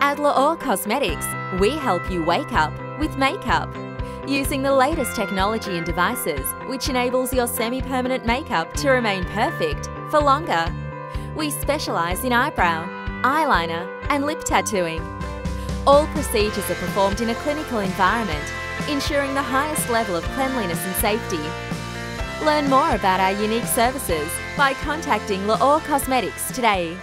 At Laor Cosmetics, we help you wake up with makeup. Using the latest technology and devices, which enables your semi-permanent makeup to remain perfect for longer. We specialise in eyebrow, eyeliner and lip tattooing. All procedures are performed in a clinical environment, ensuring the highest level of cleanliness and safety. Learn more about our unique services by contacting Laor Cosmetics today.